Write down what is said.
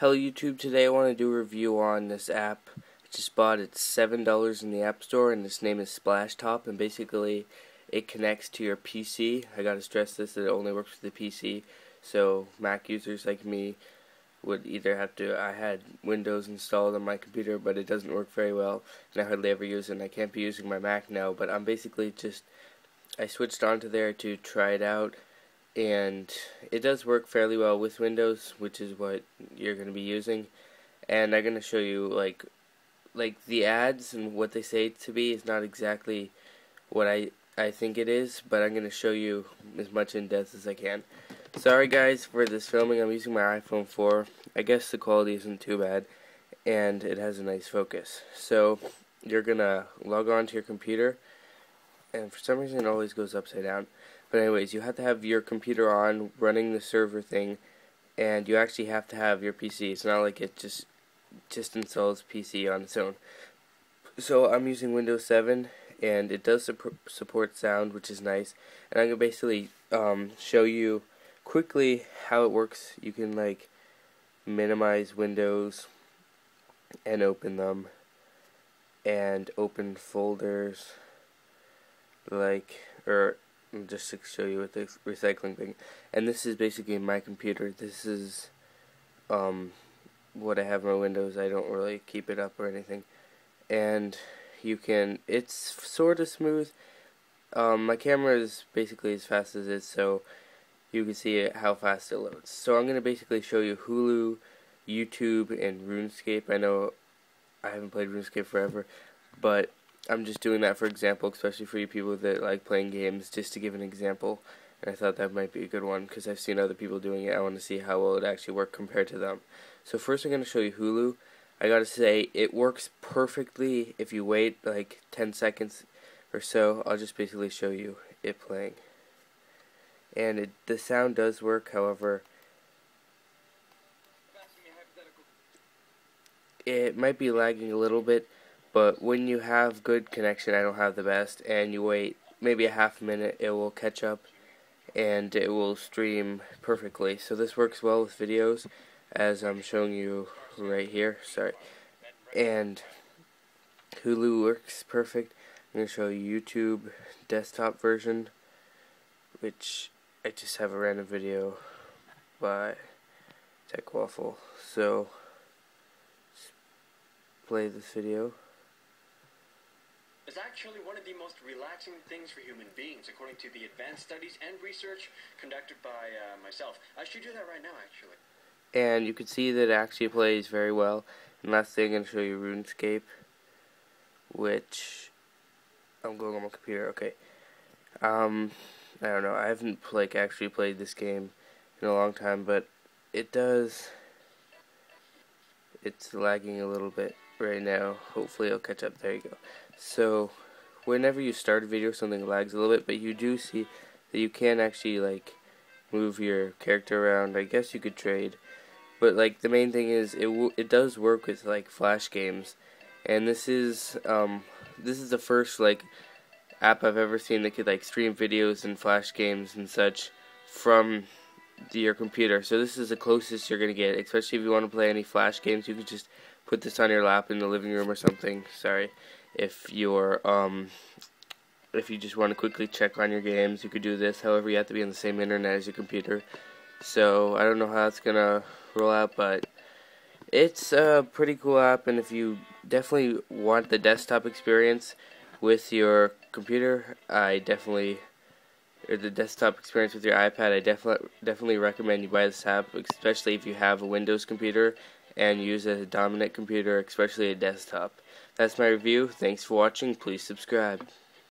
Hello YouTube, today I want to do a review on this app. I just bought it $7 in the App Store and this name is Splashtop and basically it connects to your PC. I gotta stress this that it only works with the PC so Mac users like me would either have to, I had Windows installed on my computer but it doesn't work very well and I hardly ever use it and I can't be using my Mac now but I'm basically just, I switched onto there to try it out and it does work fairly well with Windows, which is what you're going to be using. And I'm going to show you like like the ads and what they say to be is not exactly what I I think it is, but I'm going to show you as much in depth as I can. Sorry guys for this filming. I'm using my iPhone 4. I guess the quality isn't too bad and it has a nice focus. So you're going to log on to your computer and for some reason it always goes upside down. But anyways, you have to have your computer on running the server thing, and you actually have to have your PC. It's not like it just just installs PC on its own. So I'm using Windows 7, and it does su support sound, which is nice. And I'm gonna basically um, show you quickly how it works. You can like minimize windows and open them, and open folders like or just to show you with the recycling thing. And this is basically my computer. This is um, what I have my Windows. I don't really keep it up or anything. And you can, it's sort of smooth. Um, my camera is basically as fast as it so you can see it, how fast it loads. So I'm going to basically show you Hulu, YouTube, and RuneScape. I know I haven't played RuneScape forever, but I'm just doing that for example, especially for you people that like playing games, just to give an example. And I thought that might be a good one because I've seen other people doing it. I want to see how well it actually works compared to them. So first I'm going to show you Hulu. I gotta say, it works perfectly if you wait like 10 seconds or so. I'll just basically show you it playing. And it, the sound does work, however, it might be lagging a little bit but when you have good connection, I don't have the best, and you wait maybe a half minute, it will catch up and it will stream perfectly. So this works well with videos, as I'm showing you right here. Sorry. And Hulu works perfect. I'm going to show you YouTube desktop version, which I just have a random video by Tech Waffle. So, play this video is actually one of the most relaxing things for human beings, according to the advanced studies and research conducted by uh, myself. I should do that right now, actually. And you can see that it actually plays very well. And last thing, I'm going to show you RuneScape, which I'm going on my computer. Okay. Um, I don't know. I haven't like actually played this game in a long time, but it does. It's lagging a little bit right now. Hopefully I'll catch up. There you go. So whenever you start a video something lags a little bit, but you do see that you can actually like move your character around. I guess you could trade. But like the main thing is it it does work with like flash games. And this is um this is the first like app I've ever seen that could like stream videos and flash games and such from your computer. So this is the closest you're gonna get, especially if you want to play any flash games. You could just put this on your lap in the living room or something. Sorry, if you're um, if you just want to quickly check on your games, you could do this. However, you have to be on the same internet as your computer. So I don't know how it's gonna roll out, but it's a pretty cool app. And if you definitely want the desktop experience with your computer, I definitely or the desktop experience with your iPad, I definitely definitely recommend you buy this app, especially if you have a Windows computer and use a dominant computer, especially a desktop. That's my review. Thanks for watching. Please subscribe.